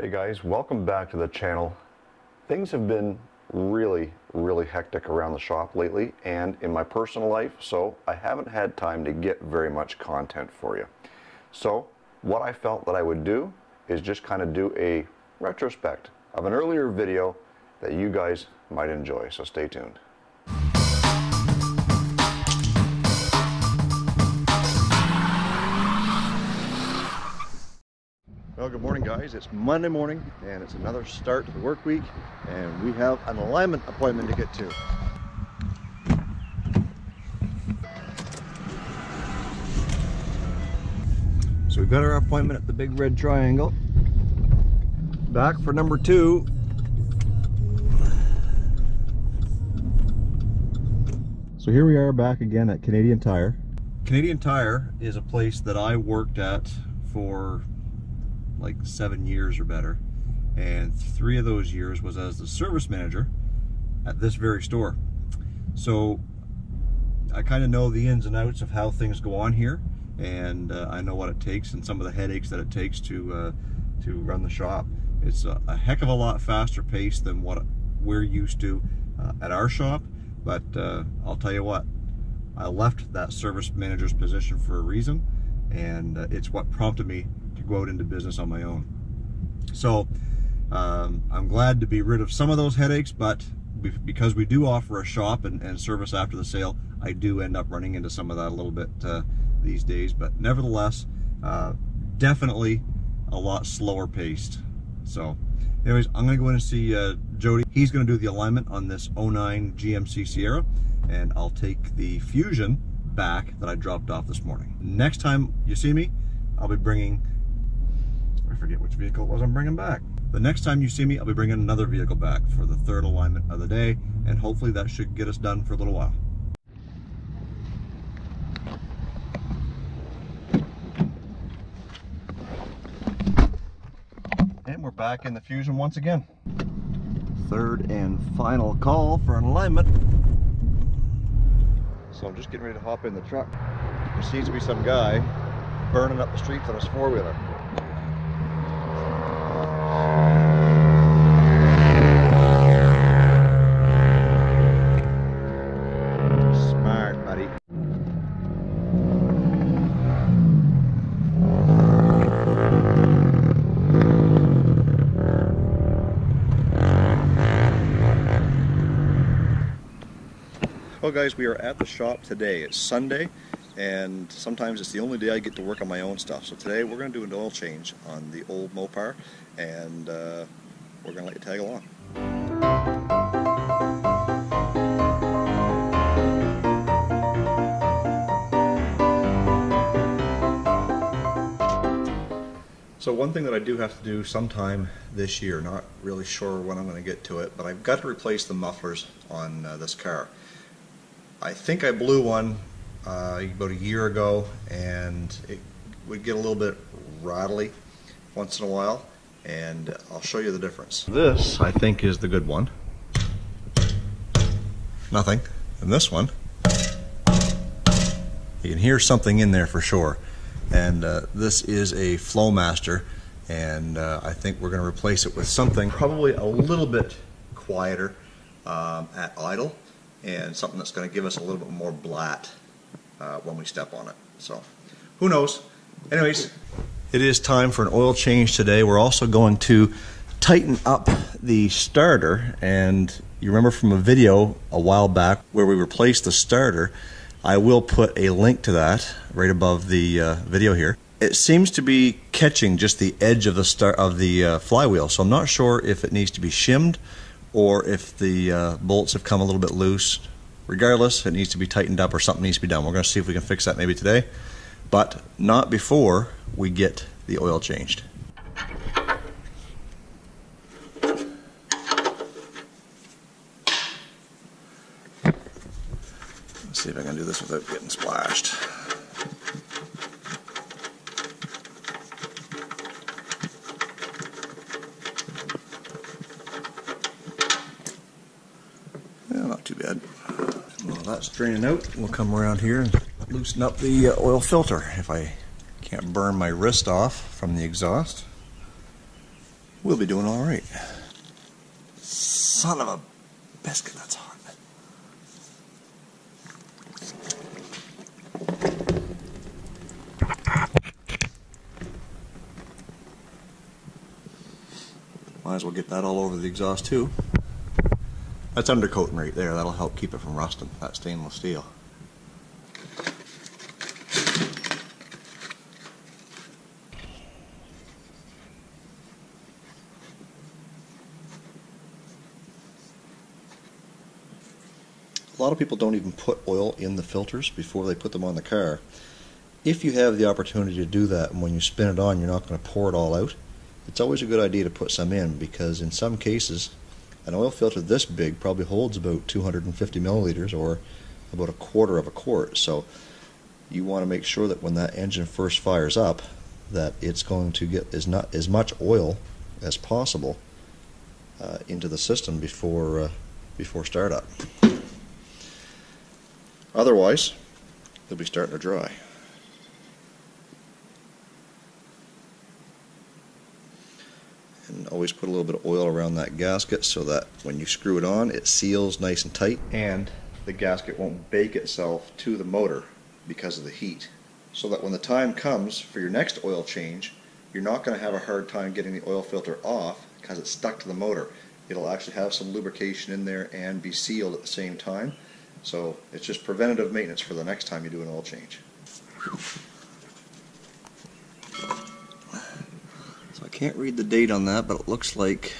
Hey guys, welcome back to the channel. Things have been really, really hectic around the shop lately and in my personal life, so I haven't had time to get very much content for you. So what I felt that I would do is just kind of do a retrospect of an earlier video that you guys might enjoy, so stay tuned. Well, good morning, guys. It's Monday morning, and it's another start to the work week, and we have an alignment appointment to get to. So we've got our appointment at the Big Red Triangle. Back for number two. So here we are back again at Canadian Tire. Canadian Tire is a place that I worked at for like seven years or better. And three of those years was as the service manager at this very store. So I kind of know the ins and outs of how things go on here. And uh, I know what it takes and some of the headaches that it takes to uh, to run the shop. It's a, a, heck of a lot faster pace than what we're used to uh, at our shop. But uh, I'll tell you what, I left that service manager's position for a reason. And uh, it's what prompted me go out into business on my own. So um, I'm glad to be rid of some of those headaches, but because we do offer a shop and, and, service after the sale, I do end up running into some of that a little bit uh, these days. But nevertheless, uh, definitely a lot slower paced. So anyways, I'm gonna go in and see uh, Jody. He's gonna do the alignment on this 09 GMC Sierra, and I'll take the Fusion back that I dropped off this morning. Next time you see me, I'll be bringing I forget which vehicle it was I'm bringing back. The next time you see me, I'll be bringing another vehicle back for the third alignment of the day, and hopefully that should get us done for a little while. And we're back in the Fusion once again. Third and final call for an alignment. So I'm just getting ready to hop in the truck. There seems to be some guy burning up the streets on his four-wheeler. Well guys, we are at the shop today. It's Sunday and sometimes it's the only day I get to work on my own stuff. So today we're going to do an oil change on the old Mopar and uh, we're going to let you tag along. So one thing that I do have to do sometime this year, not really sure when I'm going to get to it, but I've got to replace the mufflers on uh, this car. I think I blew one uh, about a year ago and it would get a little bit rattly once in a while and I'll show you the difference. This I think is the good one. Nothing. And this one, you can hear something in there for sure. And uh, this is a Flowmaster and uh, I think we're going to replace it with something probably a little bit quieter um, at idle and something that's going to give us a little bit more blat uh, when we step on it. So, who knows? Anyways, it is time for an oil change today. We're also going to tighten up the starter and you remember from a video a while back where we replaced the starter I will put a link to that right above the uh, video here it seems to be catching just the edge of the star of the uh, flywheel so I'm not sure if it needs to be shimmed or if the uh, bolts have come a little bit loose. Regardless, it needs to be tightened up or something needs to be done. We're going to see if we can fix that maybe today, but not before we get the oil changed. Let's see if I can do this without getting splashed. that's draining out, we'll come around here and loosen up the uh, oil filter if I can't burn my wrist off from the exhaust. we'll be doing all right. Son of a biscuit, that's hot. Might as well get that all over the exhaust too. That's undercoating right there. That'll help keep it from rusting, that stainless steel. A lot of people don't even put oil in the filters before they put them on the car. If you have the opportunity to do that and when you spin it on you're not going to pour it all out, it's always a good idea to put some in because in some cases an oil filter this big probably holds about 250 milliliters or about a quarter of a quart. So you want to make sure that when that engine first fires up that it's going to get as not as much oil as possible uh, into the system before uh, before startup. Otherwise, they'll be starting to dry. And always put a little bit of oil around that gasket so that when you screw it on, it seals nice and tight and the gasket won't bake itself to the motor because of the heat. So that when the time comes for your next oil change, you're not going to have a hard time getting the oil filter off because it's stuck to the motor. It'll actually have some lubrication in there and be sealed at the same time. So it's just preventative maintenance for the next time you do an oil change. Can't read the date on that, but it looks like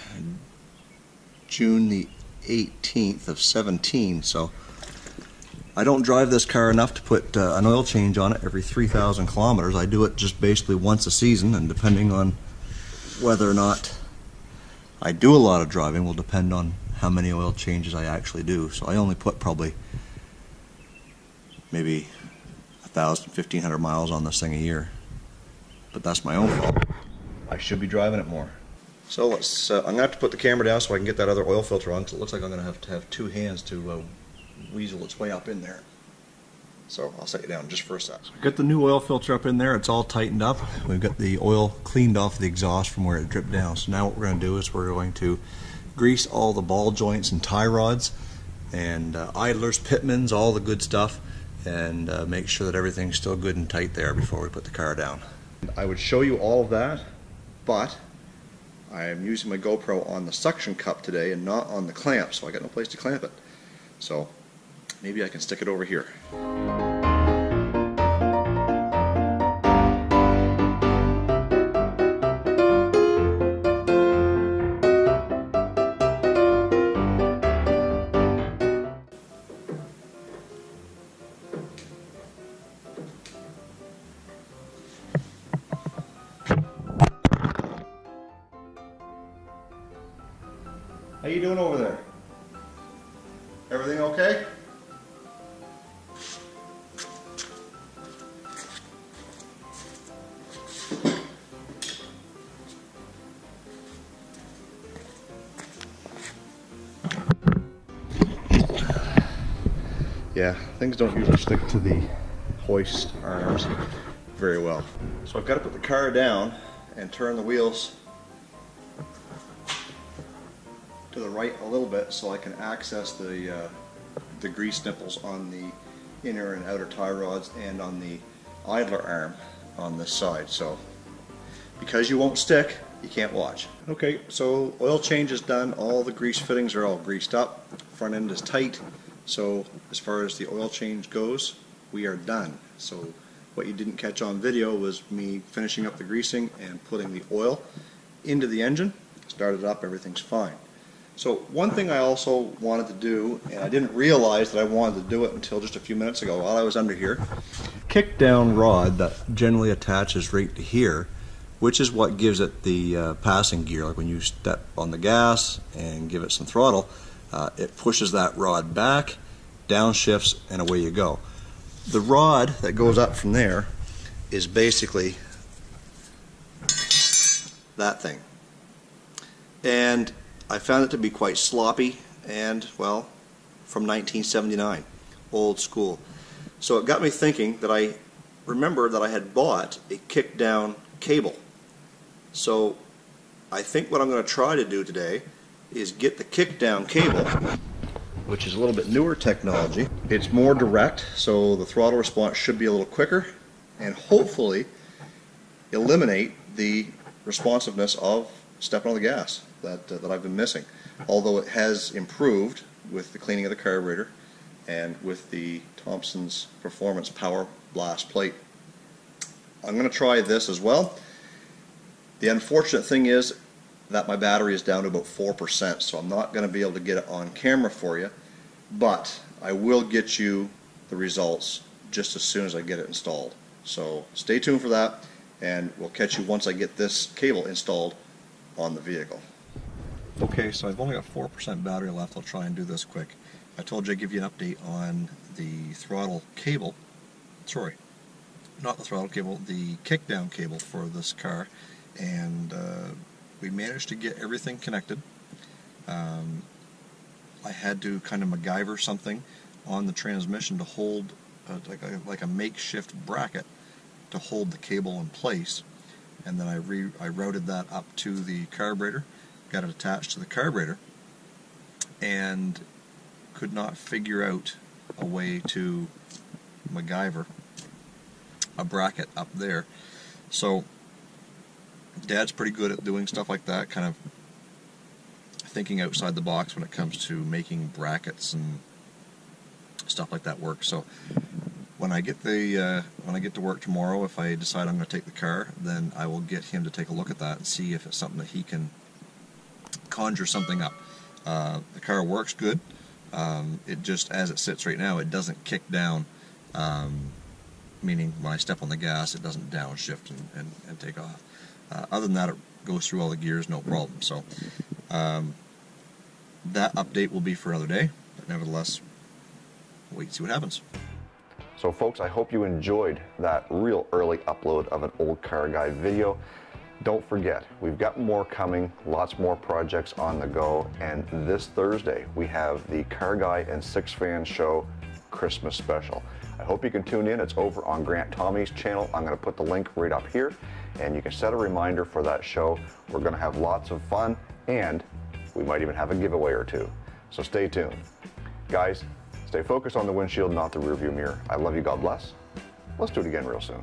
June the 18th of 17. So I don't drive this car enough to put uh, an oil change on it every 3,000 kilometers. I do it just basically once a season, and depending on whether or not I do a lot of driving will depend on how many oil changes I actually do. So I only put probably maybe 1,000, 1,500 miles on this thing a year. But that's my own fault. I should be driving it more. So let's. Uh, I'm gonna have to put the camera down so I can get that other oil filter on because it looks like I'm gonna have to have two hands to uh, weasel its way up in there. So I'll set you down just for a sec. So got the new oil filter up in there. It's all tightened up. We've got the oil cleaned off the exhaust from where it dripped down. So now what we're going to do is we're going to grease all the ball joints and tie rods and uh, idlers, pitmans, all the good stuff and uh, make sure that everything's still good and tight there before we put the car down. I would show you all of that, but I am using my GoPro on the suction cup today and not on the clamp, so I got no place to clamp it. So maybe I can stick it over here. You doing over there? Everything okay? Yeah, things don't usually stick to the hoist arms very well. So I've got to put the car down and turn the wheels right a little bit so I can access the, uh, the grease nipples on the inner and outer tie rods and on the idler arm on this side. So because you won't stick, you can't watch. Okay, so oil change is done. All the grease fittings are all greased up. Front end is tight. So as far as the oil change goes, we are done. So what you didn't catch on video was me finishing up the greasing and putting the oil into the engine. Started up, everything's fine. So one thing I also wanted to do, and I didn't realize that I wanted to do it until just a few minutes ago while I was under here, kick down rod that generally attaches right to here, which is what gives it the uh, passing gear. Like when you step on the gas and give it some throttle, uh, it pushes that rod back, downshifts, and away you go. The rod that goes up from there is basically that thing. And I found it to be quite sloppy and, well, from 1979, old school. So it got me thinking that I remember that I had bought a kick down cable. So I think what I'm going to try to do today is get the kickdown cable, which is a little bit newer technology. It's more direct, so the throttle response should be a little quicker, and hopefully eliminate the responsiveness of stepping on the gas that, uh, that I've been missing. Although it has improved with the cleaning of the carburetor and with the Thompson's Performance Power Blast plate. I'm going to try this as well. The unfortunate thing is that my battery is down to about 4%, so I'm not going to be able to get it on camera for you, but I will get you the results just as soon as I get it installed. So stay tuned for that, and we'll catch you once I get this cable installed on the vehicle. Okay, so I've only got 4% battery left. I'll try and do this quick. I told you I'd give you an update on the throttle cable. Sorry, not the throttle cable, the kickdown cable for this car. And uh, we managed to get everything connected. Um, I had to kind of MacGyver something on the transmission to hold uh, like, a, like a makeshift bracket to hold the cable in place. And then I, re I routed that up to the carburetor got it attached to the carburetor and could not figure out a way to MacGyver a bracket up there. So Dad's pretty good at doing stuff like that, kind of thinking outside the box when it comes to making brackets and stuff like that work. So when I get the uh, when I get to work tomorrow, if I decide I'm going to take the car, then I will get him to take a look at that and see if it's something that he can conjure something up. Uh, the car works good. Um, it just, as it sits right now, it doesn't kick down, um, meaning when I step on the gas, it doesn't downshift and, and, and take off. Uh, other than that, it goes through all the gears, no problem. So um, that update will be for another day, but nevertheless, wait and see what happens. So folks, I hope you enjoyed that real early upload of an old car guide video. Don't forget, we've got more coming, lots more projects on the go, and this Thursday we have the Carr Guy and Six Fan Show Christmas special. I hope you can tune in. It's over on Grant Tommy's channel. I'm going to put the link right up here, and you can set a reminder for that show. We're going to have lots of fun, and we might even have a giveaway or two. So stay tuned. Guys, stay focused on the windshield, not the rearview mirror. I love you. God bless. Let's do it again real soon.